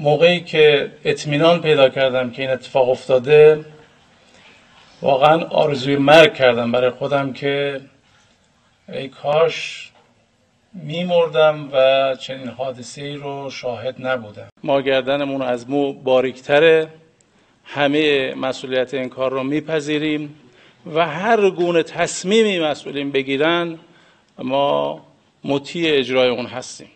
موقعی که اطمینان پیدا کردم که این اتفاق افتاده واقعا آرزوی مرگ کردم برای خودم که ای کاش میمردم و چنین حادثه ای رو شاهد نبودم. ما گردنمون از مو باریکتره. همه مسئولیت این کار رو میپذیریم و هر گونه تصمیمی مسئولین بگیرن ما مطیع اجرای اون هستیم.